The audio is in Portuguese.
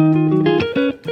Música